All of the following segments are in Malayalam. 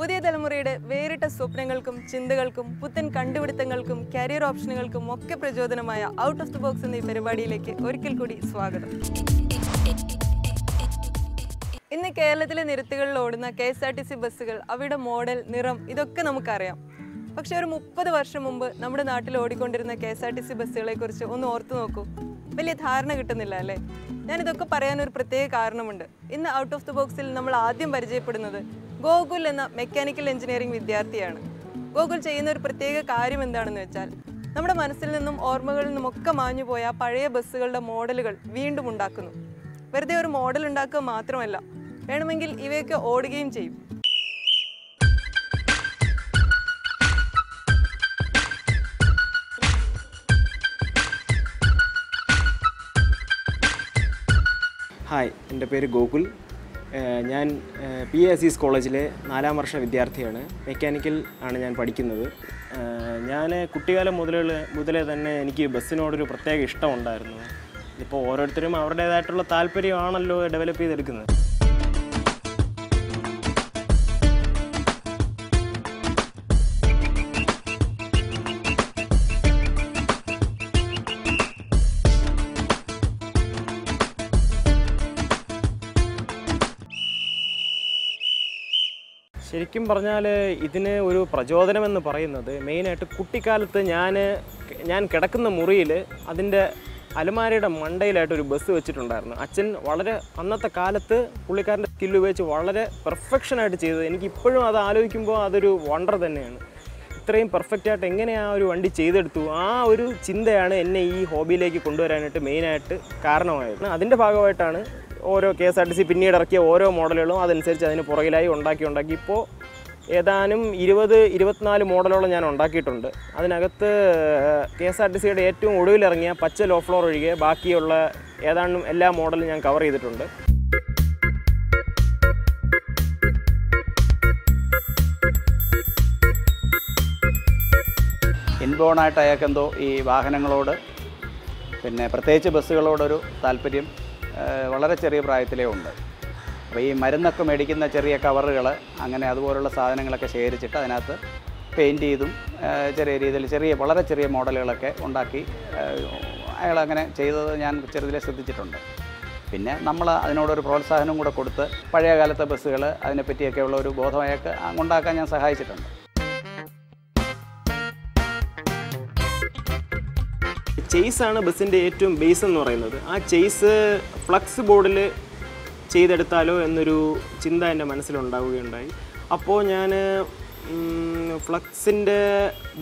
പുതിയ തലമുറയുടെ വേറിട്ട സ്വപ്നങ്ങൾക്കും ചിന്തകൾക്കും പുത്തൻ കണ്ടുപിടുത്തങ്ങൾക്കും കരിയർ ഓപ്ഷനുകൾക്കും ഒക്കെ പ്രചോദനമായ ഔട്ട് ഓഫ് ദി ബോക്സ് എന്ന ഈ പരിപാടിയിലേക്ക് ഒരിക്കൽ കൂടി സ്വാഗതം. ഇന്ന് കേരളത്തിലെ നിരത്തുകളിൽ ഓടുന്ന K S R T C ബസ്സുകൾ അവയുടെ മോഡൽ നിറം ഇതൊക്കെ നമുക്കറിയാം. പക്ഷെ ഒരു മുപ്പത് വർഷം മുമ്പ് നമ്മുടെ നാട്ടിൽ ഓടിക്കൊണ്ടിരുന്ന K S R T C ബസ്സുകളെ കുറിച്ച് ഒന്ന് ഓർത്തു നോക്കൂ. വലിയ ധാരണ കിട്ടുന്നില്ല അല്ലേ? ഞാനിതൊക്കെ പറയാൻ ഒരു പ്രത്യേക കാരണമുണ്ട്. ഇന്ന് ഔട്ട് ഓഫ് ദി ബോക്സിൽ നമ്മൾ ആദ്യം പരിചയപ്പെടുന്നത് ഗോകുൽ എന്ന മെക്കാനിക്കൽ എഞ്ചിനീയറിംഗ് വിദ്യാർത്ഥിയാണ്. ഗോകുൽ ചെയ്യുന്ന ഒരു പ്രത്യേക കാര്യം എന്താണെന്ന് വെച്ചാൽ നമ്മുടെ മനസ്സിൽ നിന്നും ഓർമ്മകളിൽ നിന്നും ഒക്കെ മാഞ്ഞു പോയ പഴയ ബസ്സുകളുടെ മോഡലുകൾ വീണ്ടും ഉണ്ടാക്കുന്നു. വെറുതെ ഒരു മോഡൽ ഉണ്ടാക്കുക മാത്രമല്ല വേണമെങ്കിൽ ഇവയൊക്കെ ഓടുകയും ചെയ്യും. ഹായ് എന്റെ പേര് ഗോകുൽ. ഞാൻ പി എ അസീസ് കോളേജിലെ നാലാം വർഷ വിദ്യാർത്ഥിയാണ്. മെക്കാനിക്കൽ ആണ് ഞാൻ പഠിക്കുന്നത്. ഞാൻ കുട്ടിക്കാലം മുതലേ മുതലേ തന്നെ എനിക്ക് ബസ്സിനോടൊരു പ്രത്യേക ഇഷ്ടമുണ്ടായിരുന്നു. ഇപ്പോൾ ഓരോരുത്തരും അവരുടേതായിട്ടുള്ള താല്പര്യമാണല്ലോ ഡെവലപ്പ് ചെയ്തെടുക്കുന്നത്. ശരിക്കും പറഞ്ഞാൽ ഇതിന് ഒരു പ്രചോദനമെന്ന് പറയുന്നത് മെയിനായിട്ട് കുട്ടിക്കാലത്ത് ഞാൻ ഞാൻ കിടക്കുന്ന മുറിയിൽ അതിന്റെ അലമാരയുടെ മണ്ടയിലായിട്ട് ഒരു ബസ് വെച്ചിട്ടുണ്ടായിരുന്നു. അച്ഛൻ വളരെ അന്നത്തെ കാലത്ത് പുള്ളിക്കാരന്റെ സ്കില്ല് ഉപയോഗിച്ച് വളരെ പെർഫെക്ഷനായിട്ട് ചെയ്തത്. എനിക്ക് ഇപ്പോഴും അത് ആലോചിക്കുമ്പോൾ അതൊരു വണ്ടർ തന്നെയാണ്. ഇത്രയും പെർഫെക്റ്റ് ആയിട്ട് എങ്ങനെ ആ ഒരു വണ്ടി ചെയ്തെടുത്തു? ആ ഒരു ചിന്തയാണ് എന്നെ ഈ ഹോബിയിലേക്ക് കൊണ്ടുവരാനായിട്ട് മെയിനായിട്ട് കാരണമായത്. അതിന്റെ ഭാഗമായിട്ടാണ് ഓരോ K S R T C പിന്നീട് ഇറക്കിയ ഓരോ മോഡലുകളും അതനുസരിച്ച് അതിന് പുറകിലായി ഉണ്ടാക്കി ഉണ്ടാക്കി. ഇപ്പോൾ ഏതാനും ഇരുപത് ഇരുപത്തിനാല് മോഡലോളം ഞാൻ ഉണ്ടാക്കിയിട്ടുണ്ട്. അതിനകത്ത് കെ എസ് ആർ ടി സിയുടെ ഏറ്റവും ഒടുവിലിറങ്ങിയ പച്ച ലോ ഫ്ലോർ ഒഴികെ ബാക്കിയുള്ള ഏതാണ്ടും എല്ലാ മോഡലും ഞാൻ കവർ ചെയ്തിട്ടുണ്ട്. ഇൻബോണായിട്ട് അയാൾക്കെന്തോ ഈ വാഹനങ്ങളോട് പിന്നെ പ്രത്യേകിച്ച് ബസ്സുകളോടൊരു താല്പര്യം. വളരെ ചെറിയ പ്രായത്തിലേ ഉണ്ട് അപ്പോൾ ഈ മരുന്നൊക്കെ മേടിക്കുന്ന ചെറിയ കവറുകൾ അങ്ങനെ അതുപോലുള്ള സാധനങ്ങളൊക്കെ ശേഖരിച്ചിട്ട് അതിനകത്ത് പെയിന്റ് ചെയ്തും ചെറിയ രീതിയിൽ ചെറിയ വളരെ ചെറിയ മോഡലുകളൊക്കെ ഉണ്ടാക്കി അയാൾ അങ്ങനെ ചെയ്തത് ഞാൻ ചെറുതിലെ ശ്രദ്ധിച്ചിട്ടുണ്ട്. പിന്നെ നമ്മൾ അതിനോടൊരു പ്രോത്സാഹനം കൂടെ കൊടുത്ത് പഴയ കാലത്തെ ബസ്സുകൾ അതിനെപ്പറ്റിയൊക്കെയുള്ള ഒരു ബോധമായൊക്കെ ഉണ്ടാക്കാൻ ഞാൻ സഹായിച്ചിട്ടുണ്ട്. ചെയ്സ് ആണ് ബസ്സിന്റെ ഏറ്റവും ബേസ് എന്ന് പറയുന്നത്. ആ ചെയ്സ് ഫ്ലക്സ് ബോർഡിൽ ചെയ്തെടുത്താലോ എന്നൊരു ചിന്ത എന്റെ മനസ്സിലുണ്ടാവുകയുണ്ടായി. അപ്പോൾ ഞാൻ ഫ്ലക്സിന്റെ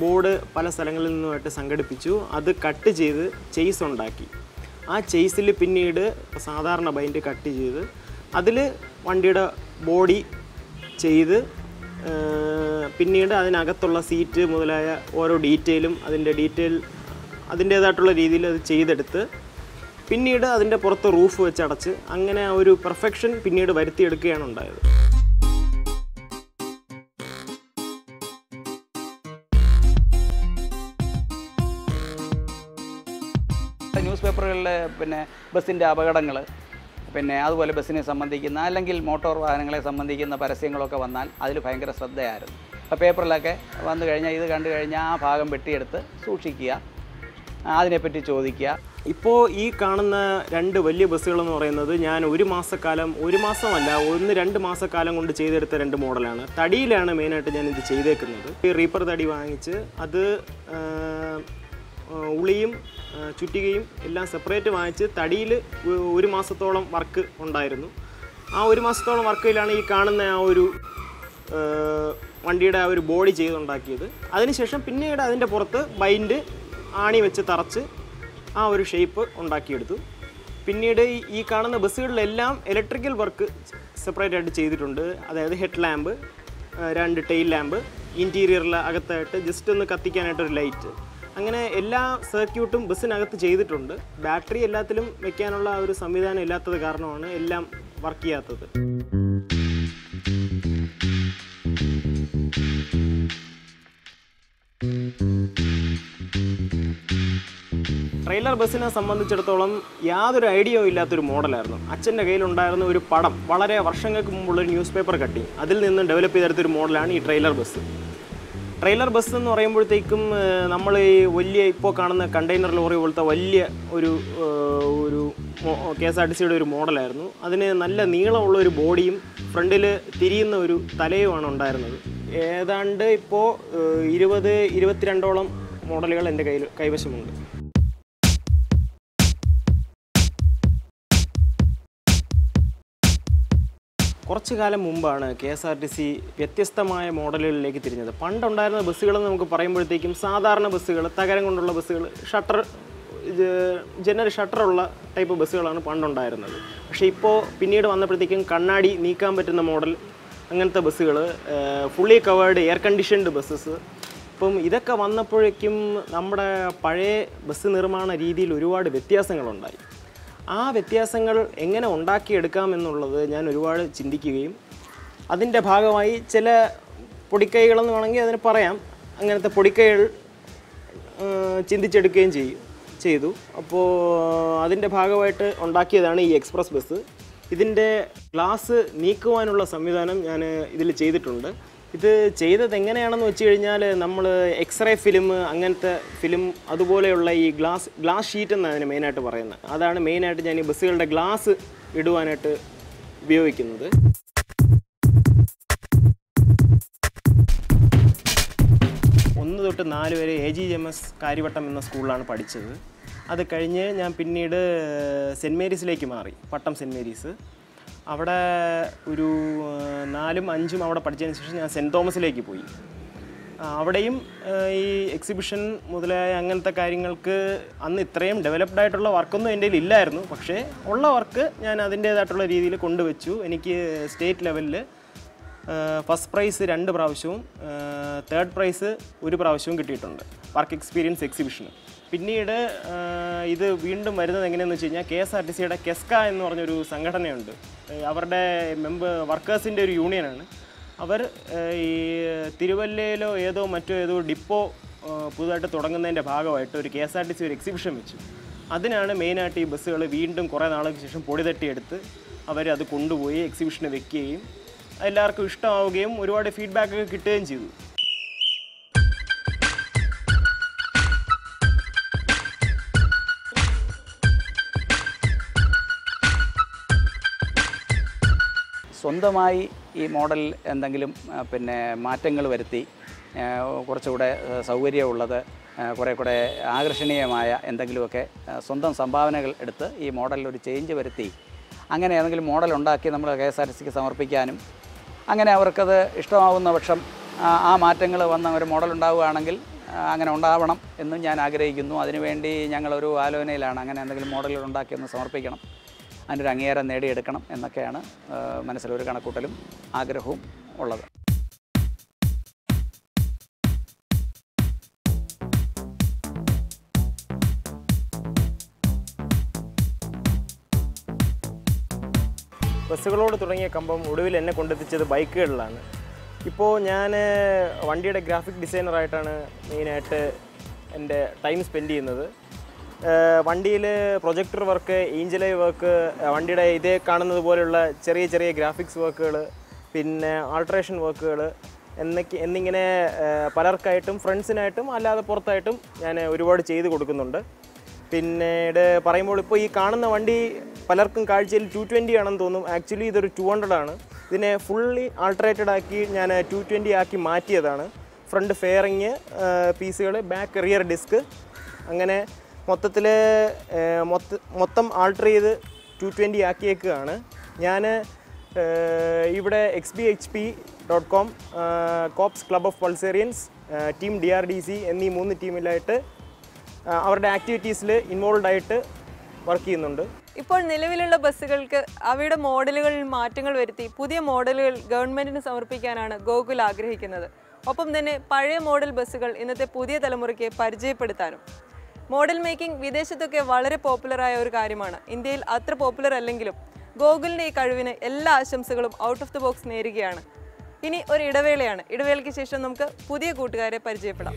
ബോർഡ് പല സ്ഥലങ്ങളിൽ നിന്നുമായിട്ട് സംഘടിപ്പിച്ചു. അത് കട്ട് ചെയ്ത് ചെയ്സ് ഉണ്ടാക്കി. ആ ചെയ്സിൽ പിന്നീട് സാധാരണ ബൈൻഡ് കട്ട് ചെയ്ത് അതിൽ വണ്ടിയുടെ ബോഡി ചെയ്ത് പിന്നീട് അതിനകത്തുള്ള സീറ്റ് മുതലായ ഓരോ ഡീറ്റെയിലും അതിന്റെ ഡീറ്റെയിൽ അതിന്റേതായിട്ടുള്ള രീതിയിൽ അത് ചെയ്തെടുത്ത് പിന്നീട് അതിന്റെ പുറത്ത് റൂഫ് വെച്ച് അടച്ച് അങ്ങനെ ഒരു പെർഫെക്ഷൻ പിന്നീട് വരുത്തിയെടുക്കുകയാണ് ഉണ്ടായത്. ന്യൂസ് പേപ്പറുകളിലെ പിന്നെ ബസ്സിന്റെ അപകടങ്ങൾ പിന്നെ അതുപോലെ ബസ്സിനെ സംബന്ധിക്കുന്ന അല്ലെങ്കിൽ മോട്ടോർ വാഹനങ്ങളെ സംബന്ധിക്കുന്ന പരസ്യങ്ങളൊക്കെ വന്നാൽ അതിൽ ഭയങ്കര ശ്രദ്ധയായിരുന്നു. അപ്പോൾ പേപ്പറിലൊക്കെ വന്നു കഴിഞ്ഞാൽ ഇത് കണ്ടു കഴിഞ്ഞാൽ ആ ഭാഗം വെട്ടിയെടുത്ത് സൂക്ഷിക്കുക. അതിനെപ്പറ്റി ചോദിക്കുക. ഇപ്പോൾ ഈ കാണുന്ന രണ്ട് വലിയ ബസ്സുകൾ എന്ന് പറയുന്നത് ഞാൻ ഒരു മാസക്കാലം ഒരു മാസമല്ല ഒന്ന് രണ്ട് മാസക്കാലം കൊണ്ട് ചെയ്തെടുത്ത രണ്ട് മോഡലാണ്. തടിയിലാണ് മെയിനായിട്ട് ഞാൻ ഇത് ചെയ്തേക്കുന്നത്. ഈ റീപ്പർ തടി വാങ്ങിച്ച് അത് ഉളിയും ചുറ്റികയും എല്ലാം സെപ്പറേറ്റ് വാങ്ങിച്ച് തടിയിൽ ഒരു മാസത്തോളം വർക്ക് ഉണ്ടായിരുന്നു. ആ ഒരു മാസത്തോളം വർക്കിലാണ് ഈ കാണുന്ന ആ ഒരു വണ്ടിയുടെ ആ ഒരു ബോഡി ചെയ്തുണ്ടാക്കിയത്. അതിനുശേഷം പിന്നീട് അതിന്റെ പുറത്ത് ബൈൻഡ് ആണി വെച്ച് തറച്ച് ആ ഒരു ഷേപ്പ് ഉണ്ടാക്കിയെടുത്തു. പിന്നീട് ഈ- കാണുന്ന ബസ്സുകളിലെല്ലാം ഇലക്ട്രിക്കൽ വർക്ക് സെപ്പറേറ്റ് ആയിട്ട് ചെയ്തിട്ടുണ്ട്. അതായത് ഹെഡ് ലാമ്പ് രണ്ട് ടെയിൽ ലാമ്പ് ഇന്റീരിയറിൽ അകത്തായിട്ട് ജസ്റ്റ് ഒന്ന് കത്തിക്കാനായിട്ടൊരു ലൈറ്റ് അങ്ങനെ എല്ലാ സർക്യൂട്ടും ബസ്സിനകത്ത് ചെയ്തിട്ടുണ്ട്. ബാറ്ററി എല്ലാത്തിലും വെക്കാനുള്ള ഒരു സംവിധാനം ഇല്ലാത്തത് കാരണമാണ് എല്ലാം വർക്ക് ചെയ്യാത്തത്. ട്രെയിലർ ബസ്സിനെ സംബന്ധിച്ചിടത്തോളം യാതൊരു ഐഡിയയും ഇല്ലാത്തൊരു മോഡലായിരുന്നു. അച്ഛന്റെ കയ്യിലുണ്ടായിരുന്ന ഒരു പടം വളരെ വർഷങ്ങൾക്ക് മുമ്പുള്ള ഒരു ന്യൂസ് പേപ്പർ കട്ടി. അതിൽ നിന്ന് ഡെവലപ്പ് ചെയ്തെടുത്തൊരു മോഡലാണ് ഈ ട്രെയിലർ ബസ്. ട്രെയിലർ ബസ് എന്ന് പറയുമ്പോഴത്തേക്കും നമ്മൾ ഈ വലിയ ഇപ്പോൾ കാണുന്ന കണ്ടെയ്നർ ലോറി പോലത്തെ വലിയ ഒരു ഒരു കെ എസ് ആർ ടി സിയുടെ ഒരു മോഡലായിരുന്നു. അതിന് നല്ല നീളമുള്ള ഒരു ബോഡിയും ഫ്രണ്ടിൽ തിരിയുന്ന ഒരു തലയുമാണ് ഉണ്ടായിരുന്നത്. ഏതാണ്ട് ഇപ്പോൾ ഇരുപത് ഇരുപത്തിരണ്ടോളം മോഡലുകൾ എന്റെ കയ്യിൽ കൈവശമുണ്ട്. കുറച്ച് കാലം മുമ്പാണ് K S R T C വ്യത്യസ്തമായ മോഡലുകളിലേക്ക് തിരിഞ്ഞത്. പണ്ടുണ്ടായിരുന്ന ബസ്സുകളെന്ന് നമുക്ക് പറയുമ്പോഴത്തേക്കും സാധാരണ ബസ്സുകൾ തകരം കൊണ്ടുള്ള ബസ്സുകൾ ഷട്ടർ ജനറൽ ഷട്ടറുള്ള ടൈപ്പ് ബസ്സുകളാണ് പണ്ടുണ്ടായിരുന്നത്. പക്ഷേ ഇപ്പോൾ പിന്നീട് വന്നപ്പോഴത്തേക്കും കണ്ണാടി നീക്കാൻ പറ്റുന്ന മോഡൽ അങ്ങനത്തെ ബസ്സുകൾ fully covered air conditioned buses ഇപ്പം ഇതൊക്കെ വന്നപ്പോഴേക്കും നമ്മുടെ പഴയ ബസ് നിർമ്മാണ രീതിയിൽ ഒരുപാട് വ്യത്യാസങ്ങളുണ്ടായി. ആ വ്യത്യാസങ്ങൾ എങ്ങനെ ഉണ്ടാക്കിയെടുക്കാം എന്നുള്ളത് ഞാൻ ഒരുപാട് ചിന്തിക്കുകയും അതിന്റെ ഭാഗമായി ചില പൊടിക്കൈകളെന്ന് വേണമെങ്കിൽ അതിന് പറയാം. അങ്ങനത്തെ പൊടിക്കൈകൾ ചിന്തിച്ചെടുക്കുകയും ചെയ്യും ചെയ്തു. അപ്പോൾ അതിന്റെ ഭാഗമായിട്ട് ഉണ്ടാക്കിയതാണ് ഈ എക്സ്പ്രസ് ബസ്. ഇതിന്റെ ഗ്ലാസ് നീക്കുവാനുള്ള സംവിധാനം ഞാൻ ഇതിൽ ചെയ്തിട്ടുണ്ട്. ഇത് ചെയ്തത് എങ്ങനെയാണെന്ന് വെച്ച് കഴിഞ്ഞാൽ നമ്മൾ എക്സ്റേ ഫിലിം അങ്ങനത്തെ ഫിലിം അതുപോലെയുള്ള ഈ ഗ്ലാസ് ഗ്ലാസ് ഷീറ്റ് എന്നാണ് അതിന് മെയിനായിട്ട് പറയുന്നത്. അതാണ് മെയിനായിട്ട് ഞാൻ ഈ ബസ്സുകളുടെ ഗ്ലാസ് ഇടുവാനായിട്ട് ഉപയോഗിക്കുന്നത്. ഒന്ന് തൊട്ട് നാല് വരെ A G M S Karyavattom എന്ന സ്കൂളിലാണ് പഠിച്ചത്. അത് കഴിഞ്ഞ് ഞാൻ പിന്നീട് സെന്റ് മേരീസിലേക്ക് മാറി. Pattom saint Mary's. അവിടെ ഒരു നാലും അഞ്ചും അവിടെ പഠിച്ചതിന് ശേഷം ഞാൻ സെന്റ് തോമസിലേക്ക് പോയി. അവിടെയും ഈ എക്സിബിഷൻ മുതലായ അങ്ങനത്തെ കാര്യങ്ങൾക്ക് അന്ന് ഇത്രയും ഡെവലപ്ഡ് ആയിട്ടുള്ള വർക്കൊന്നും എന്റെ ഇല്ലായിരുന്നു. പക്ഷേ ഉള്ള വർക്ക് ഞാൻ അതിന്റേതായിട്ടുള്ള രീതിയിൽ കൊണ്ടുവച്ചു. എനിക്ക് സ്റ്റേറ്റ് ലെവലിൽ ഫസ്റ്റ് പ്രൈസ് രണ്ട് പ്രാവശ്യവും തേർഡ് പ്രൈസ് ഒരു പ്രാവശ്യവും കിട്ടിയിട്ടുണ്ട്. വർക്ക് എക്സ്പീരിയൻസ് എക്സിബിഷന് പിന്നീട് ഇത് വീണ്ടും വരുന്നത് എങ്ങനെയെന്ന് വെച്ച് കഴിഞ്ഞാൽ കെ എസ് ആർ ടി സിയുടെ കെസ്ക എന്ന് പറഞ്ഞൊരു സംഘടനയുണ്ട്. അവരുടെ മെമ്പർ വർക്കേഴ്സിന്റെ ഒരു യൂണിയനാണ്. അവർ ഈ തിരുവല്ലയിലോ ഏതോ മറ്റോ ഏതോ ഡിപ്പോ പുതുതായിട്ട് തുടങ്ങുന്നതിന്റെ ഭാഗമായിട്ട് ഒരു K S R T C ഒരു എക്സിബിഷൻ വെച്ചു. അതിനാണ് മെയിനായിട്ട് ഈ ബസ്സുകൾ വീണ്ടും കുറേ നാൾക്ക് ശേഷം അവർ അത് കൊണ്ടുപോയി എക്സിബിഷന് വെക്കുകയും എല്ലാവർക്കും ഇഷ്ടമാവുകയും ഒരുപാട് ഫീഡ്ബാക്ക് ഒക്കെ കിട്ടുകയും ചെയ്തു. സ്വന്തമായി ഈ മോഡൽ എന്തെങ്കിലും പിന്നെ മാറ്റങ്ങൾ വരുത്തി കുറച്ചുകൂടെ സൗകര്യമുള്ളത് കുറേ കൂടെ ആകർഷണീയമായ എന്തെങ്കിലുമൊക്കെ സ്വന്തം സംഭാവനകൾ എടുത്ത് ഈ മോഡലിൽ ഒരു ചേഞ്ച് വരുത്തി അങ്ങനെ ഏതെങ്കിലും മോഡൽ ഉണ്ടാക്കി നമ്മൾ കെ എസ് ആർ സിക്ക് സമർപ്പിക്കാനും അങ്ങനെ അവർക്കത് ഇഷ്ടമാവുന്ന പക്ഷം ആ, മാറ്റങ്ങൾ വന്ന ഒരു മോഡൽ ഉണ്ടാവുകയാണെങ്കിൽ അങ്ങനെ ഉണ്ടാവണം എന്നും ഞാൻ ആഗ്രഹിക്കുന്നു. അതിനുവേണ്ടി ഞങ്ങളൊരു ആലോചനയിലാണ് അങ്ങനെ എന്തെങ്കിലും മോഡലുകൾ ഉണ്ടാക്കി ഒന്ന് സമർപ്പിക്കണം. അതിനൊരു അംഗീകാരം നേടിയെടുക്കണം എന്നൊക്കെയാണ് മനസ്സിലൊരു കണക്കൂട്ടലും ആഗ്രഹവും ഉള്ളത്. ബസ്സുകളോട് തുടങ്ങിയ കമ്പം ഒടുവിൽ എന്നെ കൊണ്ടെത്തിച്ചത് ബൈക്കുകളിലാണ്. ഇപ്പോൾ ഞാൻ വണ്ടിയുടെ ഗ്രാഫിക് ഡിസൈനറായിട്ടാണ് മെയിനായിട്ട് എന്റെ ടൈം സ്പെൻഡ് ചെയ്യുന്നത്. വണ്ടിയിൽ പ്രൊജക്ടർ വർക്ക് ഏഞ്ചലൈ വർക്ക് വണ്ടിയുടെ ഇതേ കാണുന്നത് പോലെയുള്ള ചെറിയ ചെറിയ ഗ്രാഫിക്സ് വർക്കുകൾ പിന്നെ ആൾട്രേഷൻ വർക്കുകൾ എന്നൊക്കെ എന്നിങ്ങനെ പലർക്കായിട്ടും ഫ്രണ്ട്സിനായിട്ടും അല്ലാതെ പുറത്തായിട്ടും ഞാൻ ഒരുപാട് ചെയ്ത് കൊടുക്കുന്നുണ്ട്. പിന്നീട് പറയുമ്പോൾ ഇപ്പോൾ ഈ കാണുന്ന വണ്ടി പലർക്കും കാഴ്ചയിൽ ടു ട്വന്റി ആണെന്ന് തോന്നും. ആക്ച്വലി ഇതൊരു ടു ഹൺഡ്രഡ് ആണ്. ഇതിനെ ഫുള്ളി ആൾട്രേറ്റഡ് ആക്കി ഞാൻ ടു ട്വന്റി ആക്കി മാറ്റിയതാണ്. ഫ്രണ്ട് ഫെയറിങ് പീസുകൾ ബാക്ക് റിയർ ഡിസ്ക് അങ്ങനെ മൊത്തത്തിൽ മൊത്ത ആൾട്ടർ ചെയ്ത് ടു ട്വന്റി ആക്കിയേക്കുകയാണ്. ഞാൻ ഇവിടെ X B H P dot com cops club of Pulsarians team D R D C എന്നീ മൂന്ന് ടീമിലായിട്ട് അവരുടെ ആക്ടിവിറ്റീസിൽ ഇൻവോൾവ് ആയിട്ട് വർക്ക് ചെയ്യുന്നുണ്ട്. ഇപ്പോൾ നിലവിലുള്ള ബസ്സുകൾക്ക് അവയുടെ മോഡലുകളിൽ മാറ്റങ്ങൾ വരുത്തി പുതിയ മോഡലുകൾ ഗവൺമെന്റിന് സമർപ്പിക്കാനാണ് ഗോകുൽ ആഗ്രഹിക്കുന്നത്. ഒപ്പം തന്നെ പഴയ മോഡൽ ബസ്സുകൾ ഇന്നത്തെ പുതിയ തലമുറയ്ക്ക് പരിചയപ്പെടുത്താനും. മോഡൽ മേക്കിംഗ് വിദേശത്തൊക്കെ വളരെ പോപ്പുലറായ ഒരു കാര്യമാണ്. ഇന്ത്യയിൽ അത്ര പോപ്പുലർ അല്ലെങ്കിലും ഗോകുലിന്റെ ഈ കഴിവിന് എല്ലാ ആശംസകളും ഔട്ട് ഓഫ് ദി ബോക്സ് നേരുകയാണ്. ഇനി ഒരു ഇടവേളയാണ്. ഇടവേളയ്ക്ക് ശേഷം നമുക്ക് പുതിയ കൂട്ടുകാരെ പരിചയപ്പെടാം.